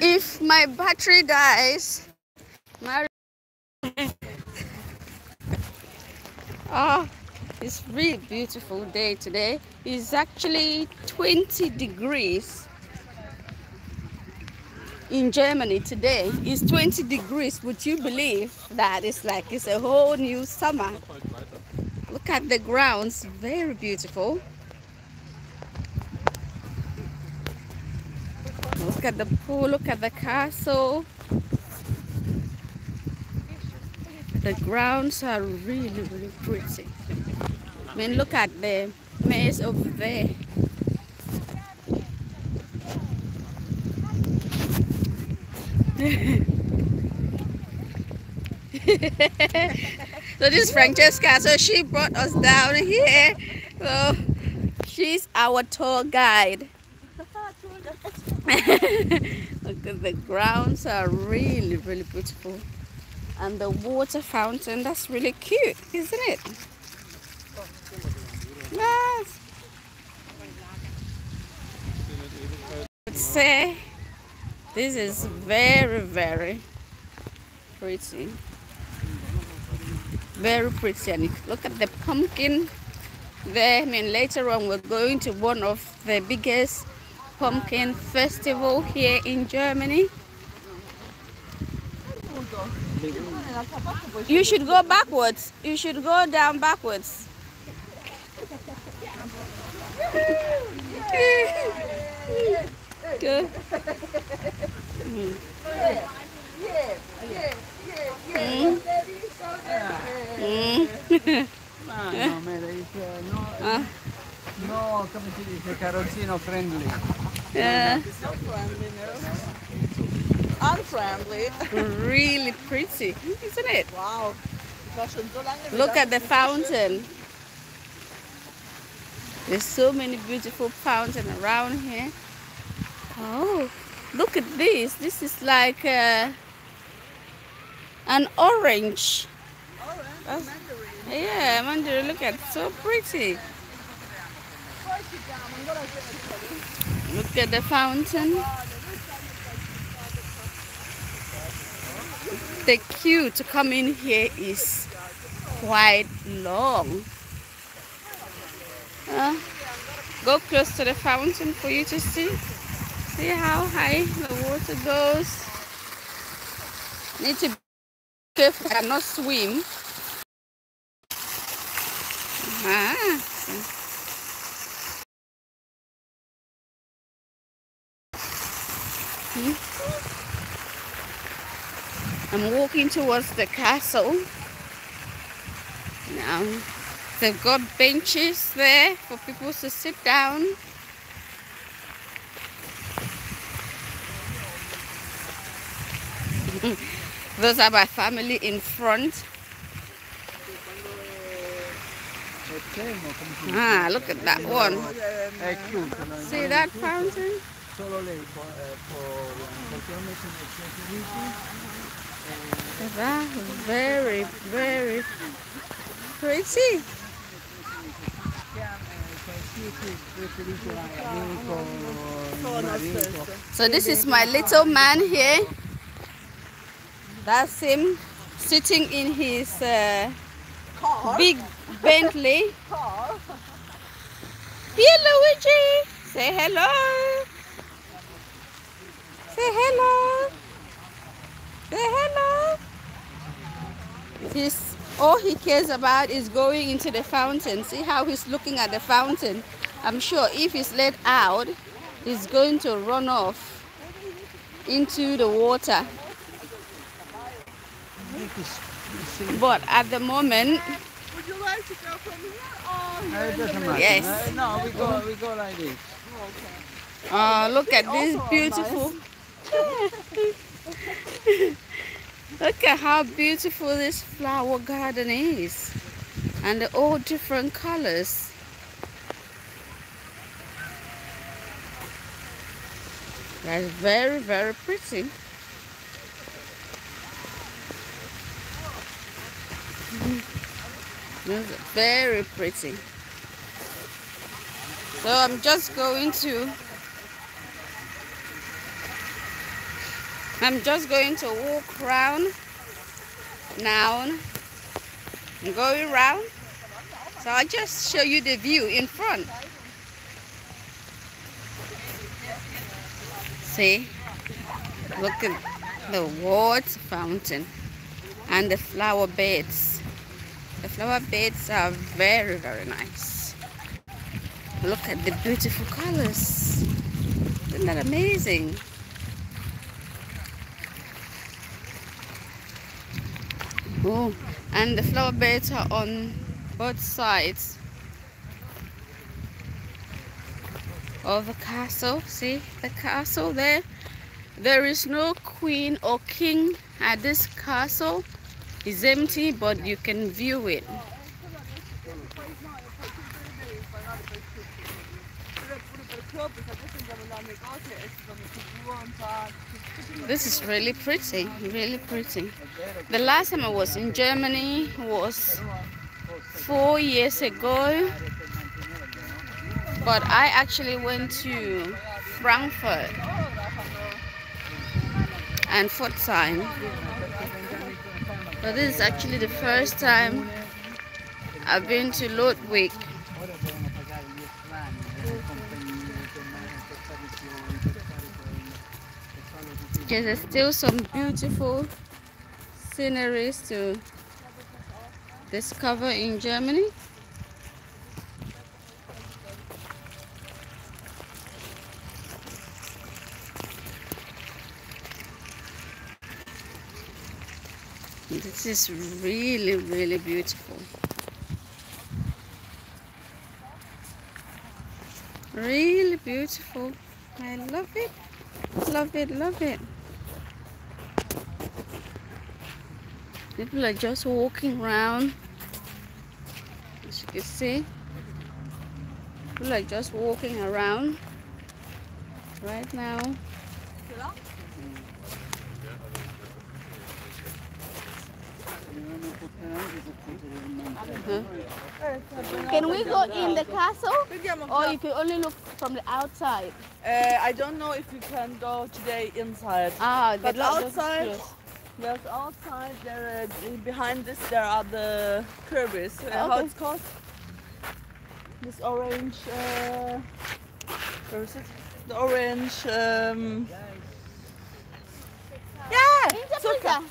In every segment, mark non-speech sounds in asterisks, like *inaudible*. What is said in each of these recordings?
if my battery dies, my oh, *laughs* it's really beautiful day today. It's actually 20 degrees in Germany today. It's 20 degrees. Would you believe that it's like it's a whole new summer? Look at the grounds, very beautiful. Look at the pool, look at the castle. The grounds are really, really pretty. I mean, look at the maze over there. *laughs* so this is Francesca. So she brought us down here. So she's our tour guide. *laughs* Look at the grounds are really, really beautiful. And the water fountain, that's really cute, isn't it? Yes. Let's say this is very, very pretty. Very pretty. And look at the pumpkin there. I mean, later on we're going to one of the biggest pumpkin festival here in Germany. You should go backwards. You should go down backwards. *laughs* Good. Mm. Mm. Ah, no, me dice, no, ah. no, come si dice, carrozzino friendly. Yeah. Unfriendly. really pretty, isn't it? Wow. Look at the fountain. There's so many beautiful fountains around here. Oh, look at this. This is like uh, an orange. Orange? Mandarin. Yeah, mandarin. Look at so pretty. Look at the fountain. The queue to come in here is quite long. Uh, go close to the fountain for you to see. See how high the water goes. Need to be careful and not swim. Ah. I'm walking towards the castle. Now, they've got benches there for people to sit down. *laughs* Those are my family in front. Ah, look at that one. See that fountain? Solo lei può, eh, può qualche That very, very crazy. So this is my little man here. That's him sitting in his uh, big Bentley. Here, Luigi. Say hello. Say hello. Say hello. He's all he cares about is going into the fountain. See how he's looking at the fountain. I'm sure if he's let out, he's going to run off into the water. But at the moment, Would you like to go from here? Oh, it doesn't matter. Yes. Uh, no, we go, we go like this. uh, look at this Also beautiful. Look at how beautiful this flower garden is. And all different colors. That's very, very pretty. That's very pretty. So I'm just going to I'm just going to walk around now. I'm going around. So I'll just show you the view in front. See? Look at the water fountain and the flower beds. The flower beds are very, very nice. Look at the beautiful colors. Isn't that amazing? Oh, and the flower beds are on both sides of the castle. See the castle there? There is no queen or king at this castle. It's empty, but you can view it. This is really pretty, really pretty. The last time I was in Germany was four years ago. But I actually went to Frankfurt and Pforzheim. But this is actually the first time I've been to Ludwig. There's still some beautiful sceneries to discover in Germany. This is really, really beautiful. Really beautiful. I love it. Love it, love it. People are just walking around. As you can see, people are just walking around right now. Uh-huh. Can we go in the castle or you can only look from the outside? Uh, I don't know if you can go today inside. Ah, But the lo- outside, yes. there's outside there. Uh, behind this, there are the Kürbis. Uh, How it's called? This orange. Uh, where is it? The orange. Um, yeah, zucca.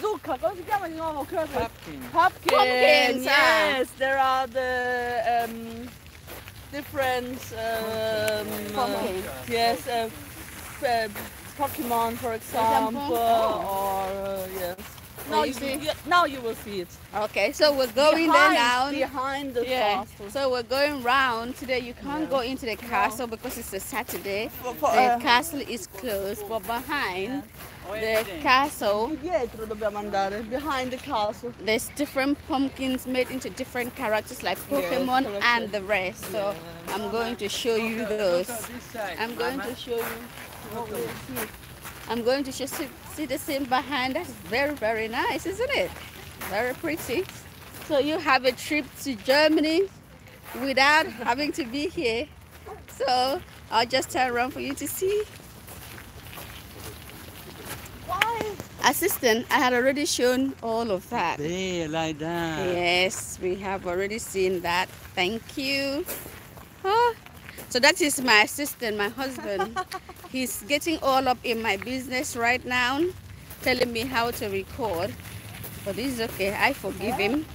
Zucca. Come si chiama di nuovo kirby? Pumpkin. Pumpkin. Pumpkins, yes, there are the um, different um, Pumpkin. yes, uh, uh, Pokemon, for example, example? Oh. or uh, yes. Now you you, see? yeah, now you will see it. Okay, so we're going behind, there now. Behind the Yeah, castle. so we're going round today. You can't go into the castle because it's a Saturday. For- for, The uh, castle is closed, but behind the castle, andare, behind the castle. there's different pumpkins made into different characters like Pokemon correct. and the rest. So I'm going to show you those. I'm going to show you. What we see. I'm going to just see, see the scene behind. That's very, very nice, isn't it? Very pretty. So you have a trip to Germany without having to be here. So I'll just turn around for you to see. Why? Assistant, I had already shown all of that. There, like that. Yes, we have already seen that. Thank you. Oh, so that is my assistant, my husband. *laughs* He's getting all up in my business right now, telling me how to record. But this is okay. I forgive him.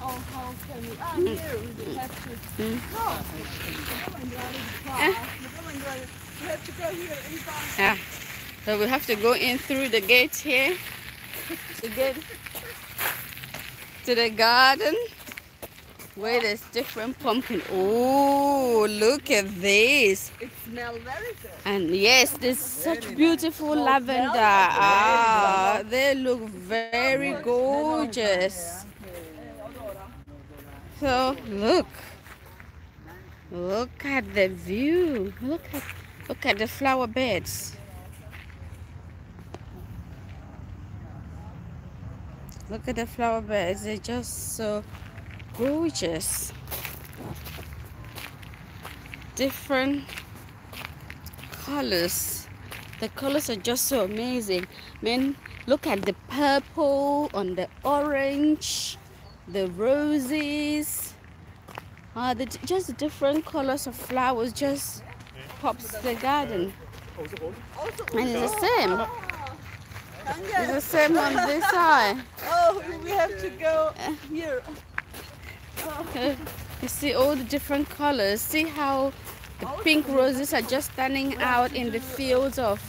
Yeah. So we have to go in through the gate here to get to the garden where there's different pumpkin. Oh, look at this. It smells very good. And yes, there's such beautiful lavender. Ah, they look very gorgeous. So look, look at the view. Look at look at the flower beds. Look at the flower beds. They're just so gorgeous. Different colors. The colors are just so amazing. Man look at the purple on the orange the roses. Uh, the, just different colors of flowers just pops the garden. And it's the same. It's the same on this *laughs* side. Oh, we have to go here. Uh, you see all the different colors see how the pink roses are just standing out in the fields of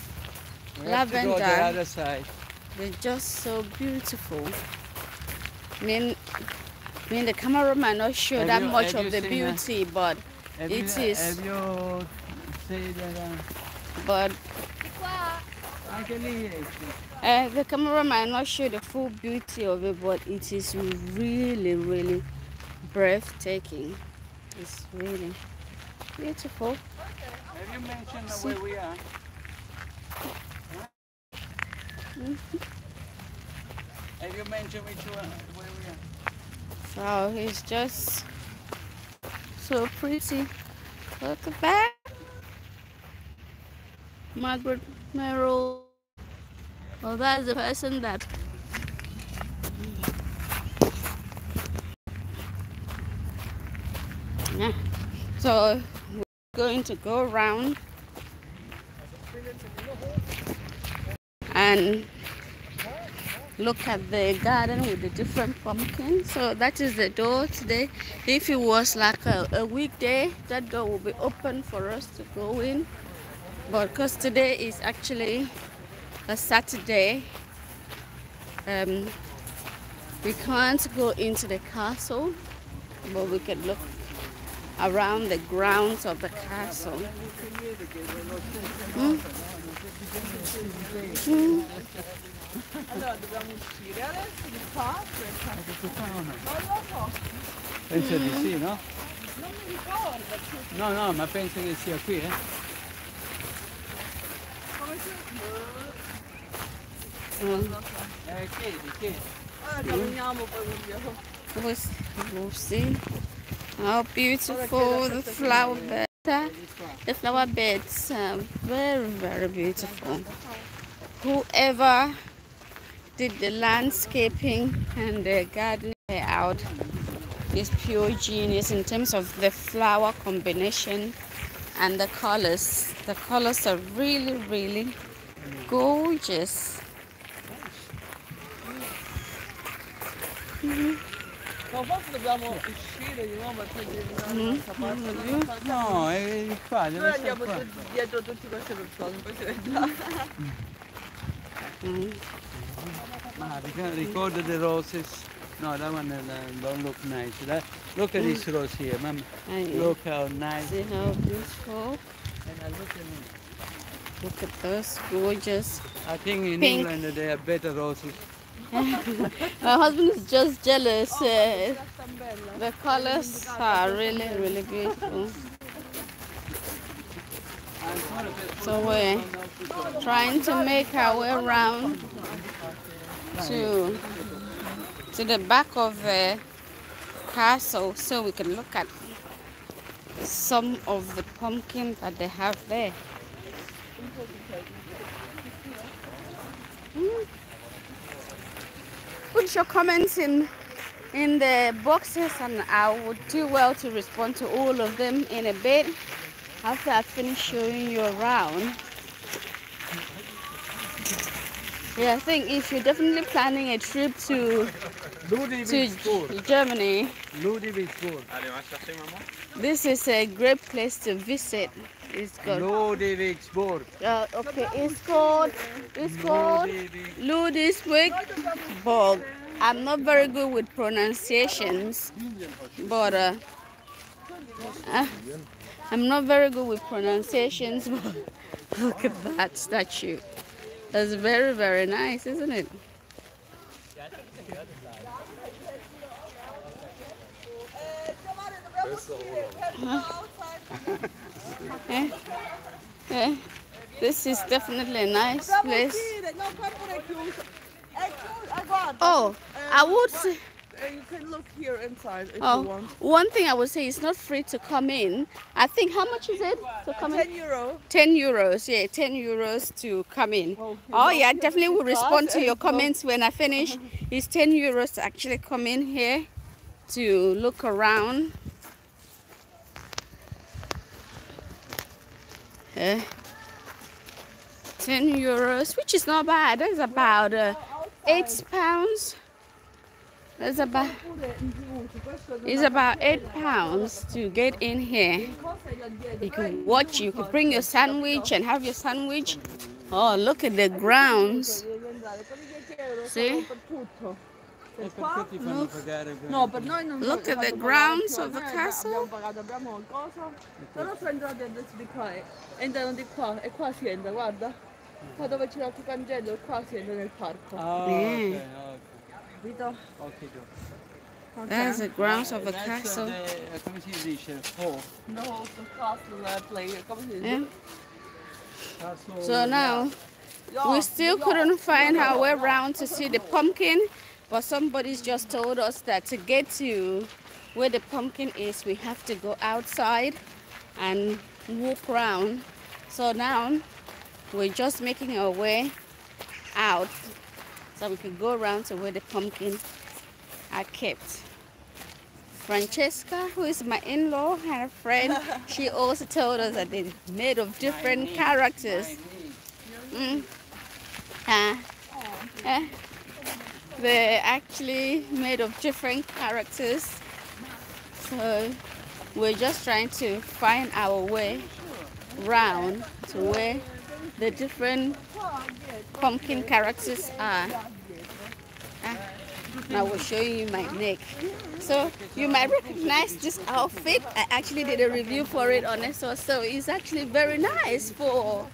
We have to go the Lavender. other side. They're just so beautiful. I mean, I mean the camera might not show Have that you- much of the beauty, but Have It you, is. Have you seen that? Uh, but uh, the camera might not show the full beauty of it, but it is really, really breathtaking. It's really beautiful. Have you mentioned where we are? Mm-hmm. Have you mentioned which one, where we are? So it's just so pretty. Look at that. Margaret Merrill. Well, that's the person that. Yeah. So we're going to go around and look at the garden with the different pumpkins. So that is the door today. If it was like a, a weekday, that door will be open for us to go in. But because today is actually a Saturday, um, we can't go into the castle, but we can look around the grounds of the castle. Mm. Mm. Allora dobbiamo uscire adesso di qua. aspetta. Non lo so, Penso di sì, no? non mi ricordo. No, no, ma penso che sia qui, eh? Come si... Mm. Eh, chiedi, chiedi. Ora camminiamo poi vediamo. We'll, s- we'll see how beautiful the flower are. The flower beds are very, very beautiful. Whoever did the landscaping and the gardening layout is pure genius in terms of the flower combination and the colors. The colors are really, really gorgeous. Ma forse No, è di qua, Noi deve essere andiamo qua. tutti dietro tutte queste persone, poi si vedrà. Mm. Ah, ric- ricordo the roses. No, that one uh, don't look nice. That, look at this rose here, ma'am. Look how nice. See how beautiful. I look at. Look at those gorgeous. I think in Pink. England they have better roses. *laughs* My husband is just jealous. Uh, the colors are really, really beautiful. So we're trying to make our way around to to the back of the castle so we can look at some of the pumpkins that they have there. Put your comments in in the boxes and I would do well to respond to all of them in a bit. After I finish showing you around. Yeah, I think if you're definitely planning a trip to to Germany, this is a great place to visit. It's got Ludwigsburg. uh, okay, it's called it's called Ludwig- Ludwigsburg. I'm not very good with pronunciations, but uh, uh, I'm not very good with pronunciations. *laughs* But look at that statue. That's very very nice, isn't it? *laughs* Eh? Eh? This is definitely a nice place. No, qua pure è chiuso. È chiuso, guarda. Oh, I would say, you can look here inside if you Oh, want. one thing I would say it's not free to come in. I think how much is it to come in? 10 euro. 10 euros, yeah, 10 euros to come in. Oh, Oh, yeah, I definitely is will respond to your comments when I finish. *laughs* It's 10 euros to actually come in here to look around. Yeah. 10 euros, which is not bad. That's about uh, 8 pounds. That's about it's about 8 pounds to get in here. You can watch, you can bring your sandwich and have your sandwich. Oh, look at the grounds. Sì. E perché ti fanno pagare per- No, per noi non Look at the grounds of the castle. Abbiamo pagato, abbiamo il coso. Però sono entrati adesso di qua. eh. Entrano di qua e qua si entra, guarda. Qua dove c'è l'altro cancello, qua si entra nel parco. Ah, ok. That's the grounds of the castle. the- come si dice? Oh, The whole castle uh, play. Come si dice? So now we still couldn't find our way around to see the pumpkin, but somebody's just told us that to get to where the pumpkin is, we have to go outside and walk around. So now we're just making our way out so we can go around to where the pumpkin are kept. Francesca, who is my in-law and a friend, *laughs* she also told us that they're made of different characters. Mm. Uh, uh, they're actually made of different characters. So we're just trying to find our way round to where the different pumpkin characters are. Ah, now we're showing you my neck. So you might recognize this outfit. I actually did a review for it on SO, so it's actually very nice for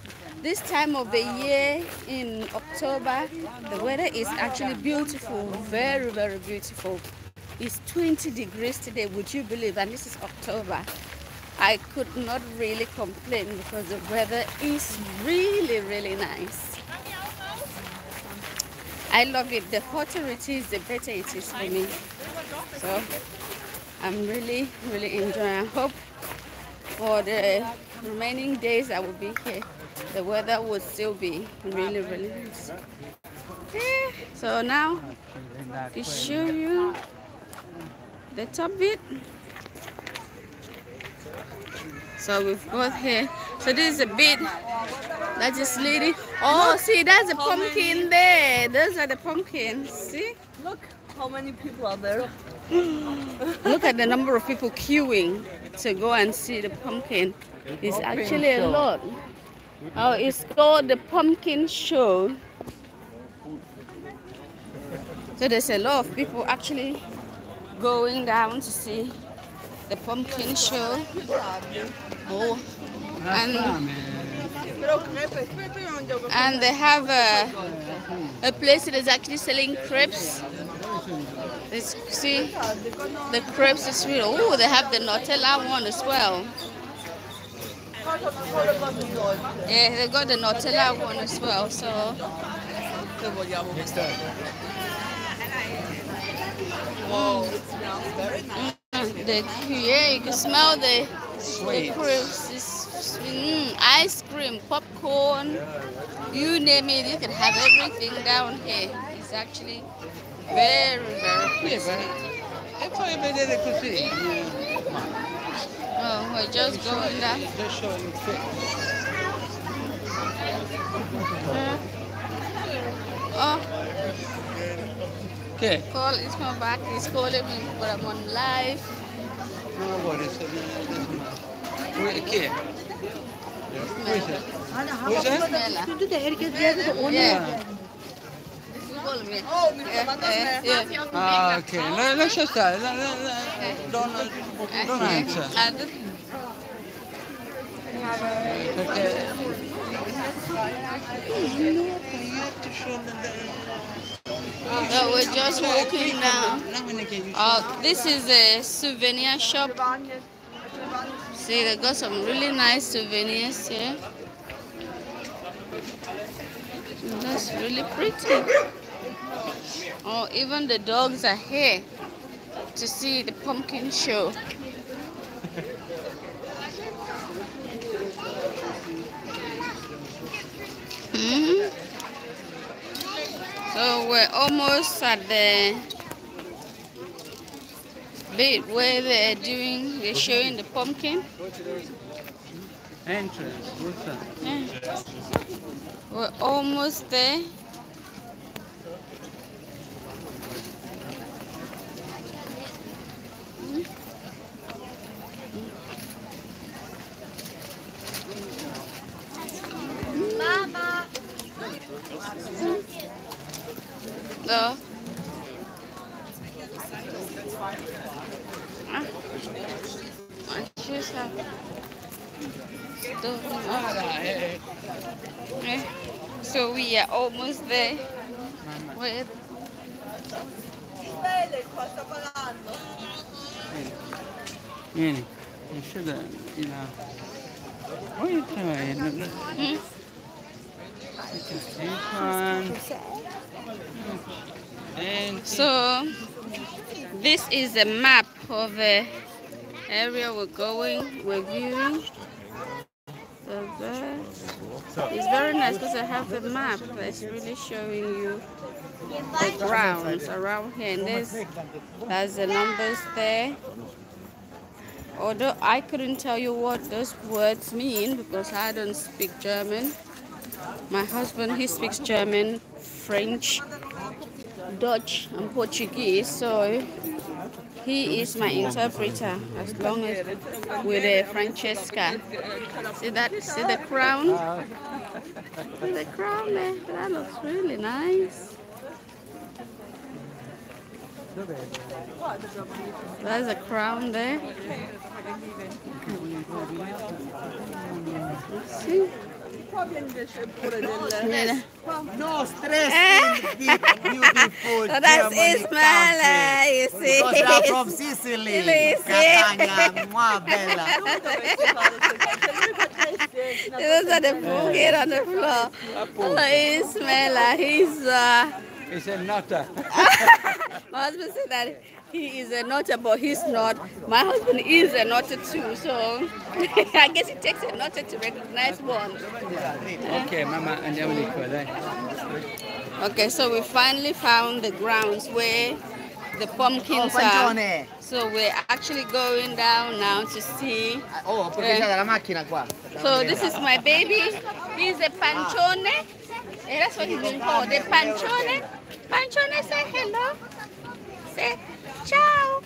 this time of the year in October. The weather is actually beautiful, very, very beautiful. It's 20 degrees today, would you believe? And this is October. I could not really complain because the weather is really, really nice. I love it. The hotter it is, the better it is for me. So I'm really, really enjoying. I hope for the remaining days I will be here, the weather will still be really, really nice. Yeah. So now to show you the top bit. So we've got here. So this is a bit that is leading. Oh, see, that's a how many- pumpkin there. Those are the pumpkins. See? Look how many people are there. *gasps* Look at the number of people queuing to go and see the pumpkin. It's actually a lot. Oh, it's called the pumpkin show. So there's a lot of people actually going down to see the pumpkin show. Oh, and and they have a, a place that is actually selling crepes. This, see, the crepes is real. Oh, they have the Nutella one as well. cosa quello con i dolci. Yeah, they got the Nutella one as well. So Che vogliamo? Wow, it smells very nice. mm, the yeah, you can smell the the Sweet. crepes. It's, mm, ice cream, popcorn, you name it. You can have everything down here. It's actually very very tasty. beh, E poi vedere così. Oh, we're just going down. Just showing quick. Oh, Che? call is my back. He's calling me, but I'm on live. Non lo vuole, se ne- Chi è? Questo? Questo? Mela. Yeah. Google me. Oh, mi sta Yeah, yeah. Ah, ok. La- Lascia stare. la- la- la- Don, don Anza. I do- Perché... So we're just walking down. Uh, this is a souvenir shop. See, they got some really nice souvenirs here. That's really pretty. Oh, even the dogs are here. to see the pumpkin show. Mhm. So we're almost at the bit where they're doing, they're showing the pumpkin. Entrance. Yeah. We're almost there. So, ah, my shoes have stolen off. Eh, So we are almost there. Where Bene, qua sta pagando. Vieni. You should have, you know. What are you doing? Hmm? This one. And Um, so this is a map of the area we're going, we're viewing. It's very nice because I have the map that's really showing you the grounds around here. And there's, there's the numbers there. Although I couldn't tell you what those words mean because I don't speak German. My husband, he speaks German, French, Dutch, and Portuguese. So he is my interpreter as long as with uh, Francesca. See that? See the crown? See the crown there? That looks really nice. There's a crown there. See? No stress Eh? in big, beautiful So that's Germany Ismaila, country. you see. Because I'm from Sicily. Sicily, sì. Catania, mua bella. Those are the food here on the floor. Hello, Ismaila. He's uh, it's a nutter. my husband said that he is a nutter, but he's not. My husband is a nutter too, so *laughs* I guess it takes a nutter to recognize one. ok, Mama, andiamo di qua, dai. Okay, so we finally found the grounds where the Oh, pumpkins are. So we're actually going down now to see. Oh, uh, ho approfittato della macchina qua. So this is my baby. He's a pancione. And eh, that's what he's been called. The pancione. Pancione, say hello. Say ciao.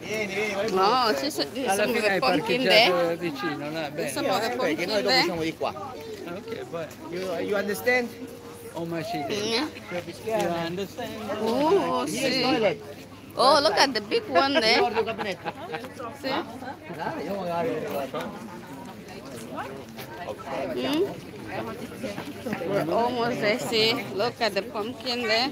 Vieni, vieni, vai. Oh, see, so, there's Alla some of fine the hai pumpkin there. parcheggiato vicino, là, There's bene. some of Perché noi dopo siamo di qua. Ah, ok, but You, you understand? oh my shit. Yeah. You understand? Oh, Here is see. toilet. Oh, look at the big one there. Guarda il gabinetto. See? Dai, io magari. We're almost there. See, look at the pumpkin there.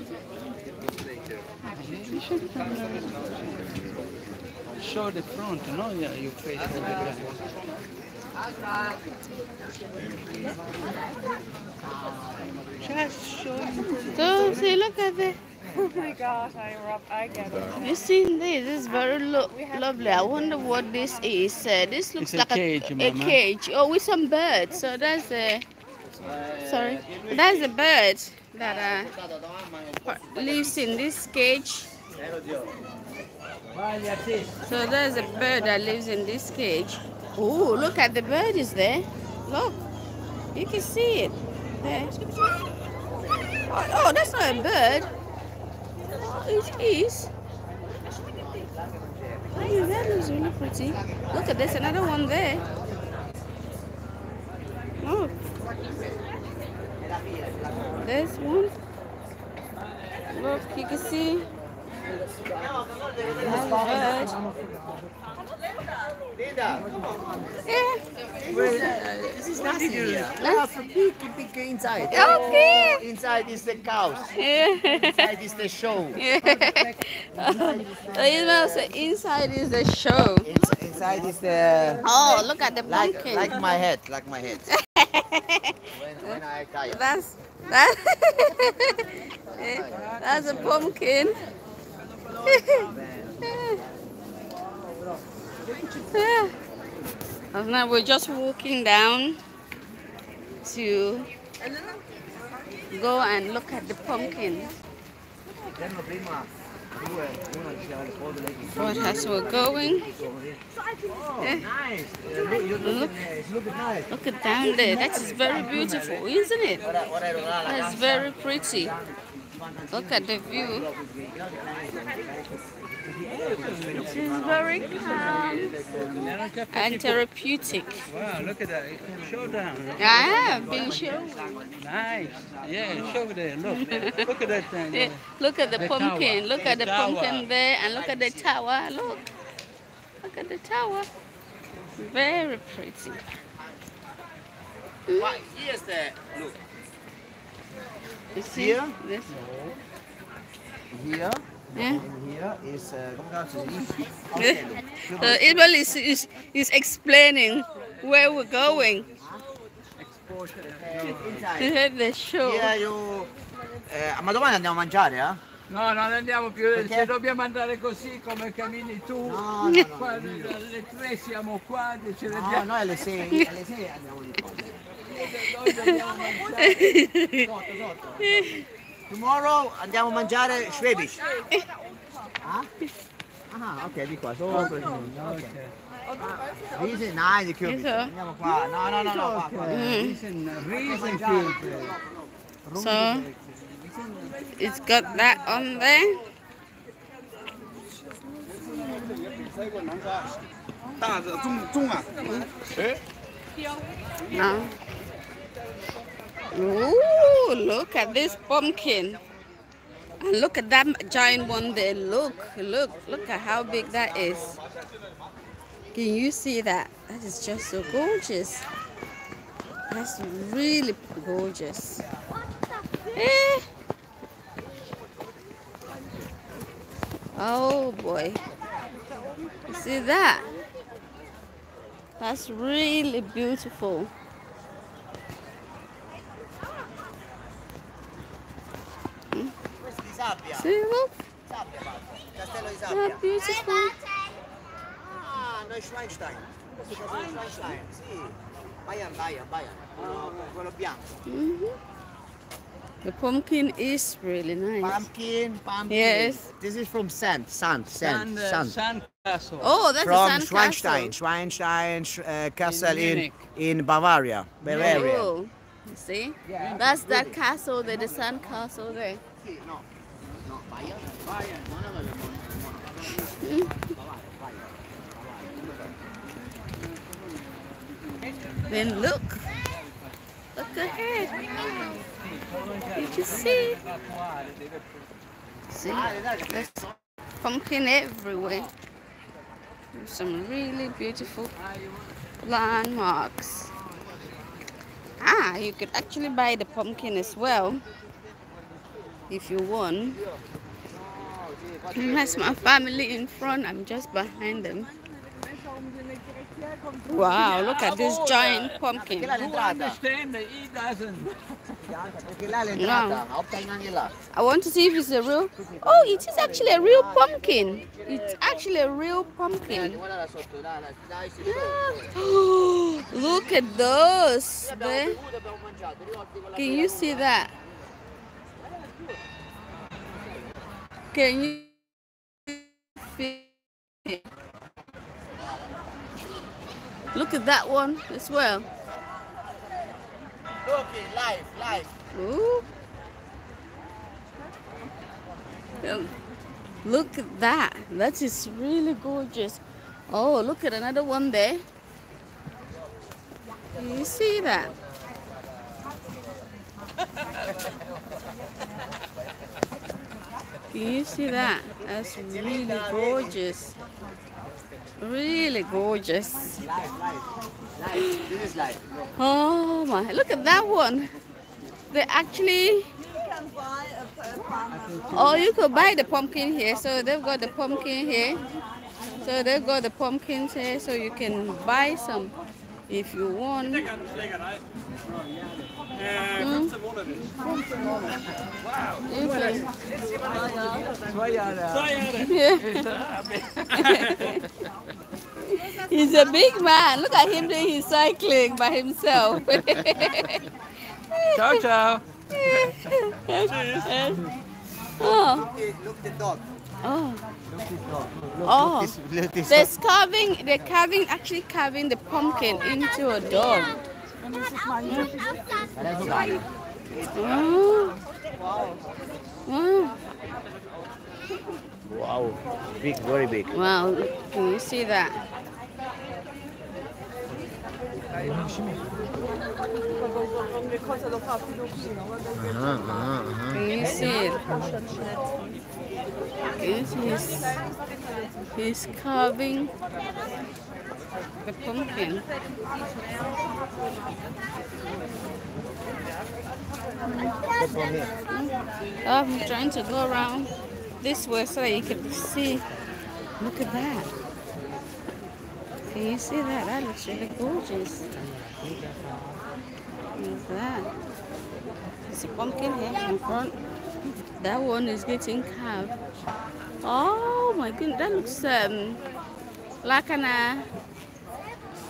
Show the front, no? Yeah, you face the ground. Just show you. So, see, look at the. Oh my gosh, I, rub, I get it. You seen this? This is very lo- lovely. I wonder what this is. Uh, this looks It's a like cage, a, Mama. cage. Oh, with some birds. So that's a. Sorry, that's a bird that uh, lives in this cage. So there's a bird that lives in this cage. Oh, look at the bird is there. Look, you can see it there. Oh, oh that's not a bird. Oh, it is. Oh, that is really pretty. Look at this, another one there. Look. There's one. Look, you can see. Another bird. Linda, this is nothing here. To peek, peek inside. Okay. Inside is the cows. Yeah. Inside is the show. so you know, so inside is the show. Inside is the Oh, look at the like like my head, like my head. That's that, *laughs* that's a pumpkin. *laughs* now we're just walking down to go and look at the pumpkin. But as we're going, eh, Look, look look at down there. That is very beautiful, isn't it? That's very pretty. Look at the view. It is very calm and therapeutic. Wow, look at that. Showdown. I have been shown. Nice. Yeah, show there. Look. *laughs* Look at that thing. Yeah, Look at the The pumpkin. tower. Look at the The pumpkin there, and look at the tower. Look, look at the tower. Very pretty. Hmm? What? Here's the look. You see Here? this? Here. Yeah. Here is uh, So Isabel is, is, is explaining where we're going. the show. Here you. Eh, ma domani andiamo a mangiare, eh? No, non andiamo più. Perché? Se dobbiamo andare così come cammini tu, No, no, no. qua alle tre siamo qua, ce ne No, *laughs* andiamo. *laughs* noi alle 6, alle 6 andiamo lì. Noi dobbiamo mangiare. *laughs* Sotto, sotto. Tomorrow andiamo a mangiare Schwäbisch. Ah? Ah, ok, di qua, sopra. Ok. The cubic. Yes, sir. Andiamo qua. No, no, no, no, qua, qua. Reason, reason filter. So it's got that on there. Now. Ooh, look at this pumpkin. And look at that giant one there. Look, look, look at how big that is. Can you see that? That is just so gorgeous. That's really gorgeous. Eh. Oh boy. You see that? That's really beautiful. See, look. Castello di How sabbia. beautiful. Ah, noi Schweinstein. Questo è Castello Schweinstein, sì. Bayern, Bayern, Bayern. Quello, quello bianco. Mhm. The pumpkin is really nice. Pumpkin, pumpkin. Yes. This is from sand, sand, sand, Sand, uh, sand. sand castle. Oh, that's a sand Schweinstein, castle. Schweinstein sh- uh, castle in, Munich. in Bavaria, Bavaria. Oh, you see? That's that castle there, the sand castle there. No, no, Bayern. Then look. Look ahead. You see? See? There's pumpkin everywhere. There's some really beautiful landmarks. Ah, you could actually buy the pumpkin as well if you want. That's my family in front. I'm just behind them. Wow, look at this giant pumpkin. Perché là You l'entrata? understand? He doesn't. Perché là l'entrata? Opta anche là. I want to see if it's a real. Oh, it is actually a real pumpkin. It's actually a real pumpkin. *gasps* Look at those. There. bevuto, abbiamo mangiato, ricordi con la Can you see that? Can you? Look at that one as well. Look, live, live. Ooh. Look at that. That is really gorgeous. Oh, look at another one there. You see that? *laughs* You see that? That's really gorgeous. Really gorgeous. Oh my, look at that one. They actually Oh, you could buy the pumpkin here. So they've got the pumpkin here. So they've got the pumpkins here, so you can buy some if you want. Mm. Okay. Yeah. He's a big man. Look at him doing his cycling by himself. *laughs* Ciao, ciao. oh, Look at the dog. oh. Look this dog. Look, Oh. this, look this They're carving, they're carving, actually carving the pumpkin into a dog. Adesso vai. Wow. Big, very big. Wow, can you see that? Ogni cosa lo fa più vicino, guarda Uh-huh, uh-huh, uh-huh. Can you see it? You see he's, carving the pumpkin. Here. I'm trying to go around this way so you can see. Look at that. Can you see that? That looks really gorgeous. Look at that. There's a pumpkin here in front. That one is getting carved. Oh my goodness, that looks um, like an uh,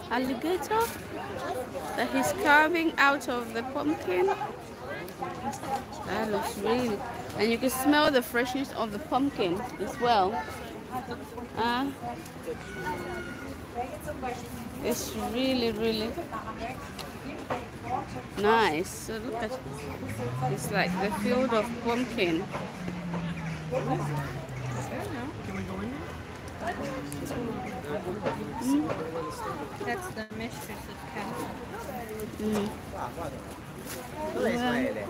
alligator that he's carving out of the pumpkin. That looks really, and you can smell the freshness of the pumpkin as well. Uh, it's really, really nice. So look at, it's like the field of pumpkin. That's the mistress of Cat. Mm. Dov'è Israele?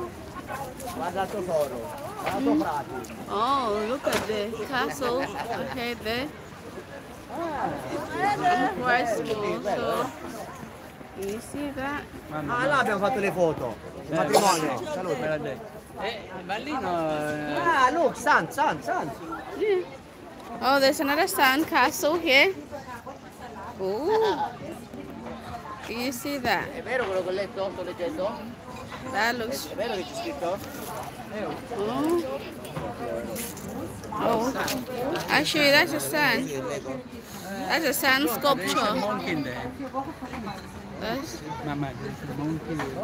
Guarda il tesoro. Guarda il tuo frate. Oh, look at the castle ahead there. Quite small, so can you see that? Ah, là abbiamo fatto le foto. Il matrimonio. Salute. Eh, il ballino... eh, Ah, look, San, San, San. Yeah. Oh, there's another sand castle here. Ooh. Can you see that? È vero quello che ho letto? Sto leggendo? That looks. È vero che c'è scritto? Oh. Oh. Actually, that's a sand. That's a sand There's a sculpture. Monkey in there. That's, Mama, there's a monkey. with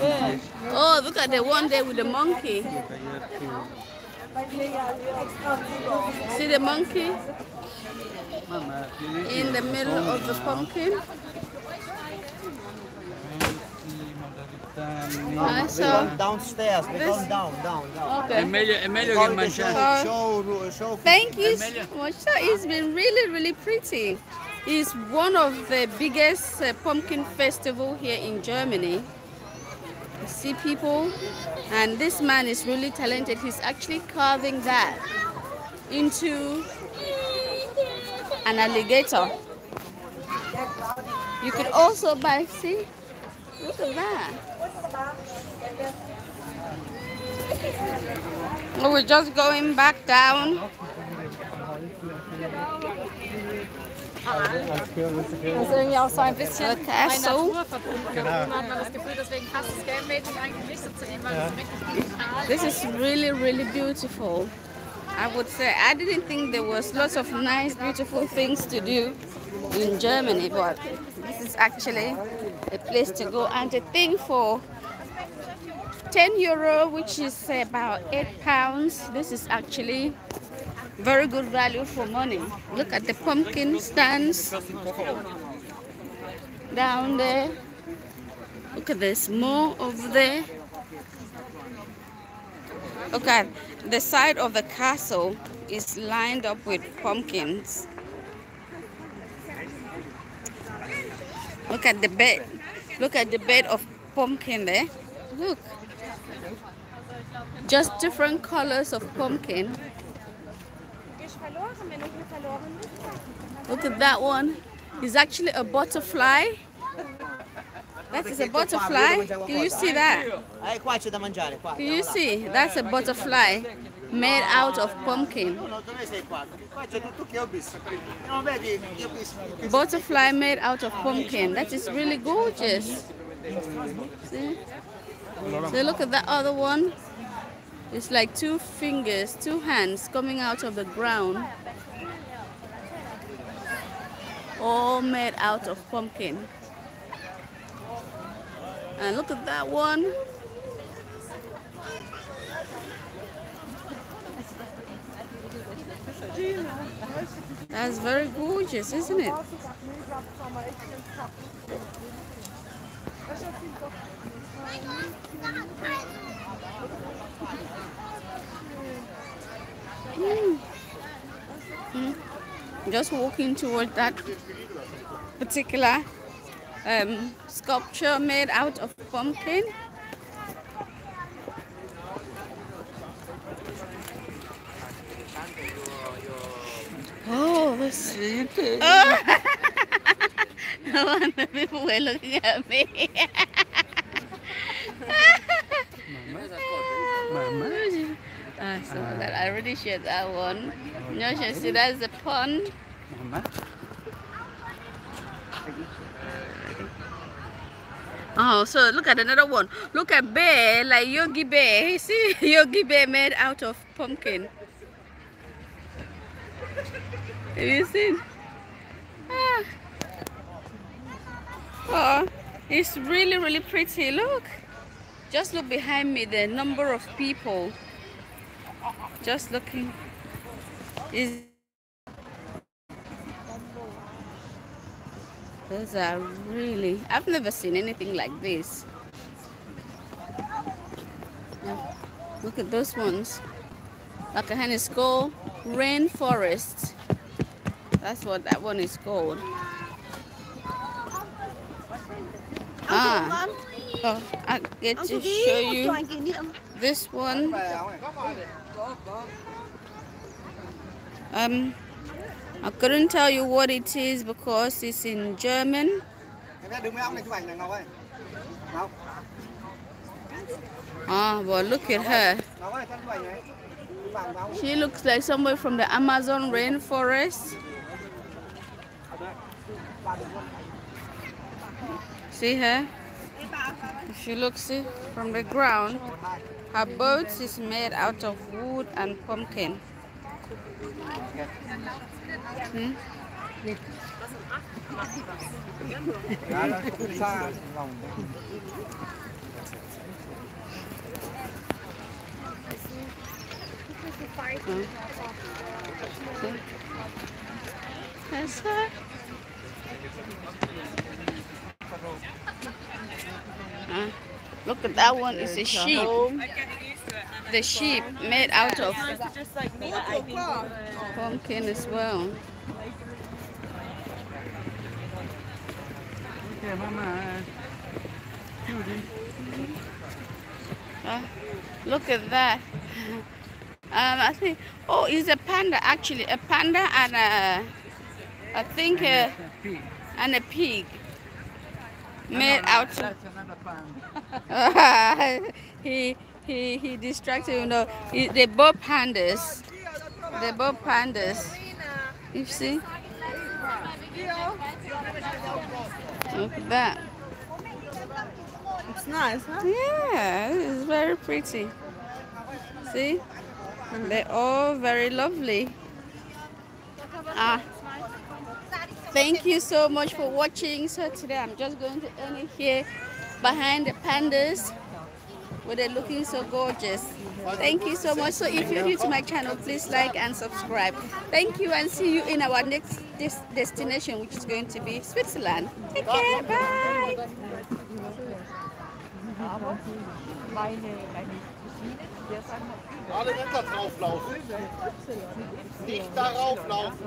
the oh, look at the one there with the monkey. See the monkey in the middle of the pumpkin? I We're uh, downstairs. We're This- going down, down, down. È Okay. meglio, è meglio che Call the show, mangiare. show, show. Thank you so much. sir. It's been really, really pretty. It's one of the biggest uh, pumpkin festival here in Germany. You see people, and this man is really talented. He's actually carving that into an alligator. You could also buy. See, look at that. Oh, we're just going back down. Das ist irgendwie auch so ein bisschen Okay, ein so. Naturverbund. Genau. Man hat man das Gefühl, deswegen passt das Game-Mädchen eigentlich nicht so zu ihm, weil es richtig digital This is really, really beautiful. I would say I didn't think there was lots of nice, beautiful things to do in Germany, but this is actually a place to go. And a thing for 10 euro, which is about 8 pounds, this is actually very good value for money. Look at the pumpkin stands down there. Look at there's more over there. Okay, the side of the castle is lined up with pumpkins. Look at the bed. Look at the bed of pumpkin there. Look. Just different colors of pumpkin. Look at that one. It's actually a butterfly. That is a butterfly. Can you see that? Can you see? That's a butterfly. made out of pumpkin. Butterfly made out of pumpkin. That is really gorgeous. See? So look at that other one. It's like two fingers, two hands coming out of the ground. All made out of pumpkin. And look at that one. That's very gorgeous, isn't it? Mm. Mm. Just walking towards that particular um, sculpture made out of pumpkin. Oh, this. Oh. *laughs* no wonder people were looking at me. *laughs* Mama. Mama. Ah, so that I already shared that one. No, she see that's the pond. Oh, so look at another one. Look at bear, like Yogi Bear. You see *laughs* Yogi Bear made out of pumpkin. Have you seen? Ah. Oh, it's really, really pretty. Look. Just look behind me, the number of people. Just looking. Is Those are really, I've never seen anything like this. Look at those ones. Like a hen is called rainforest. That's what that one is called. Ah. Oh, I get to show you this one. Um, I couldn't tell you what it is because it's in German. Em bé đứng với ông này chụp ảnh này Ngọc ơi. Ngọc, Ah, but look at her. Ngọc ơi, cho chụp ảnh này. Chụp ảnh với ông. She looks like somebody from the Amazon rainforest. See her? If you look, see, from the ground, her boat is made out of wood and pumpkin. Hmm? Hmm. That's her. Uh, look at that one, it's a sheep. The sheep made out of Just like me, I think. pumpkin as well. Okay, Mama. Uh, look at that. Um, I think, oh, it's a panda actually, a panda and a, I think, a, Pig. and a pig made out of. *laughs* He he he distracted you know. He, they're both pandas. They're both pandas. You see? Look at that. It's nice, huh? yeah it's very pretty. See? They're all very lovely. Ah. Thank you so much for watching. So today i'm just going to end it here behind the pandas where they're looking so gorgeous. Thank you so much. So if you're new to my channel please like and subscribe. Thank you and see you in our next des- destination which is going to be switzerland. Take care. Bye. Alle da drauflaufen. Nicht darauf laufen.